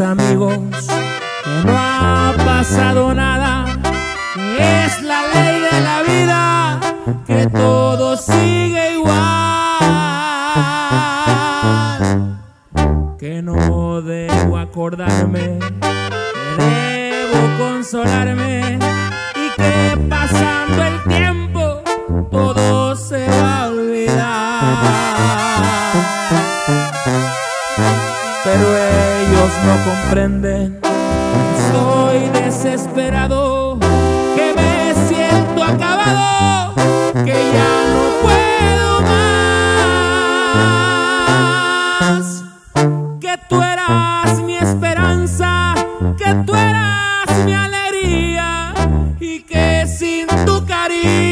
amigos que no ha pasado nada, que es la ley de la vida, que todo sigue igual, que no debo acordarme pero ellos no comprenden. Soy desesperado, que me siento acabado, que ya no puedo más. Que tú eras mi esperanza, que tú eras mi alegría y que sin tu cariño.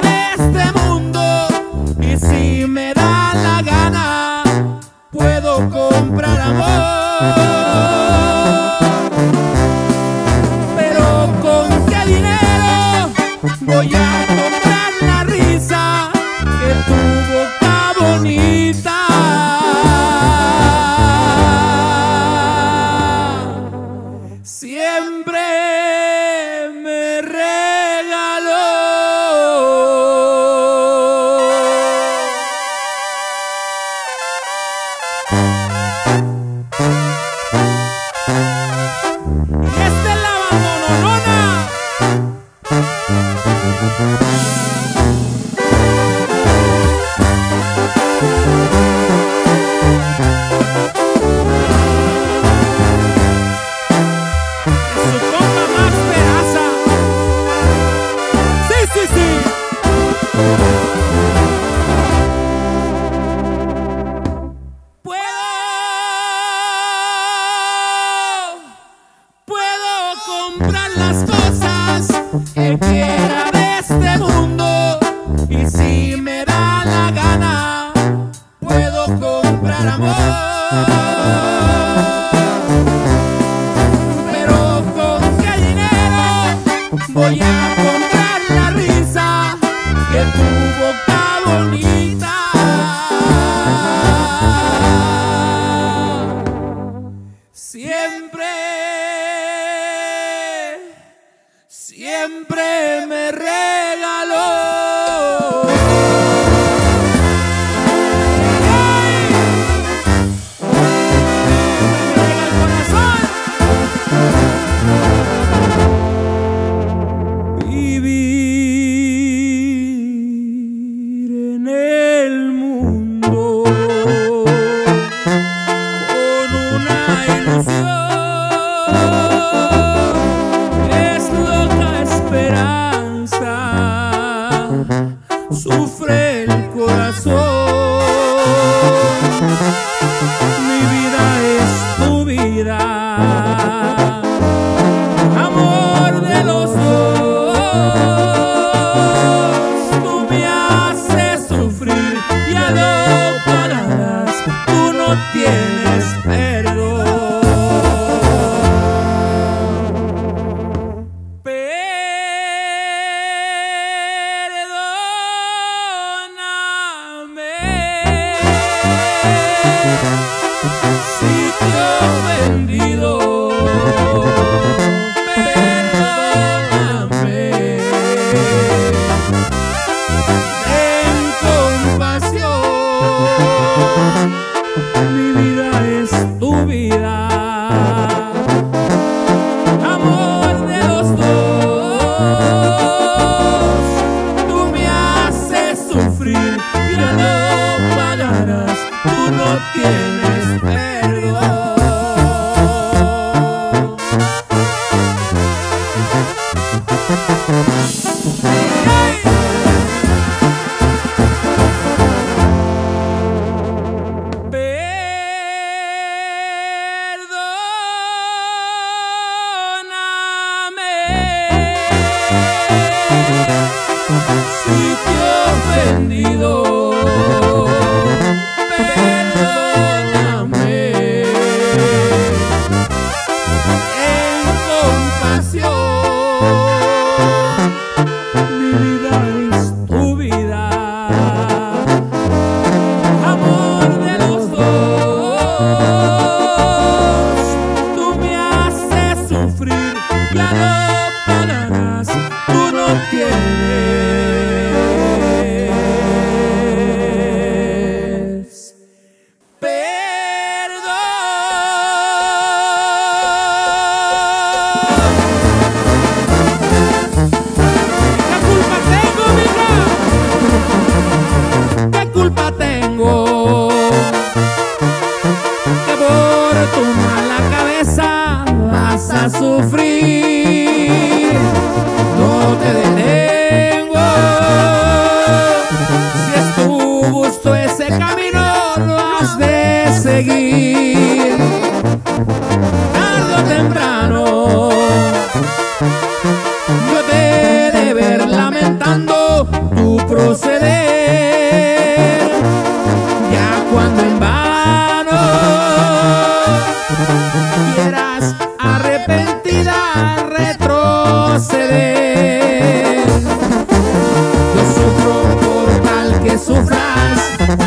este mundo y si me da la gana puedo comprar amor. Pero con qué dinero voy a for you. yeah. cosas.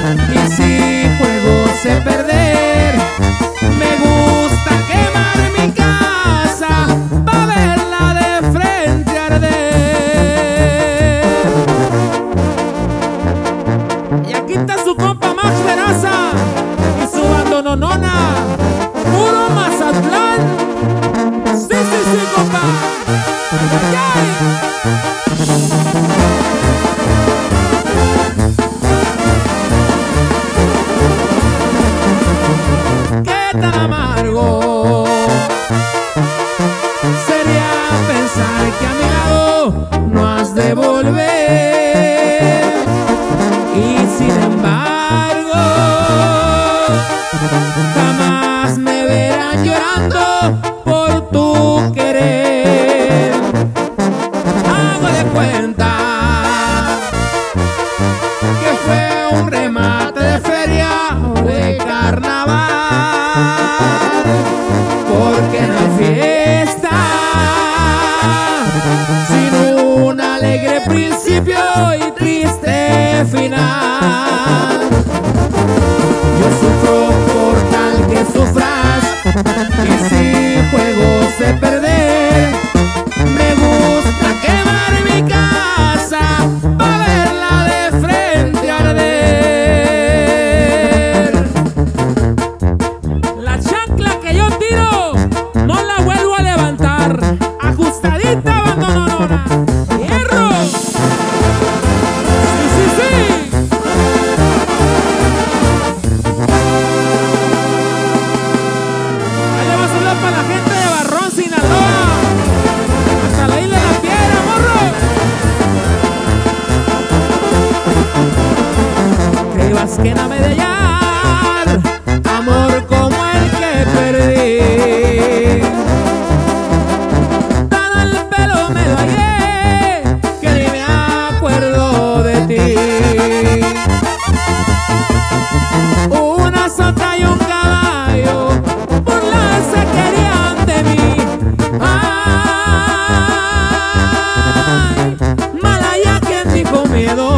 Quien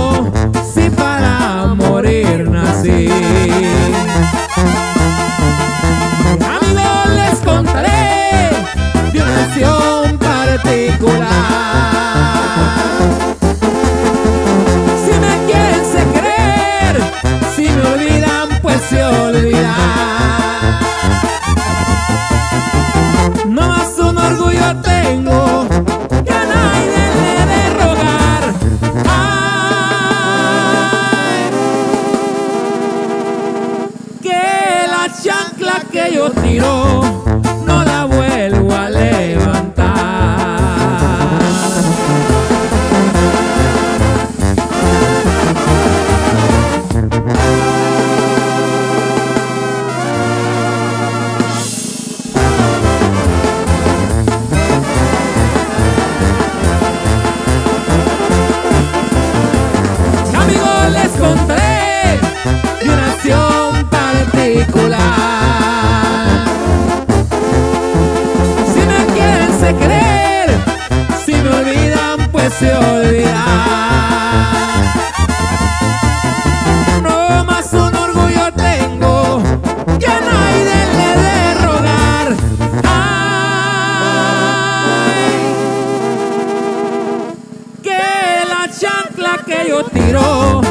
que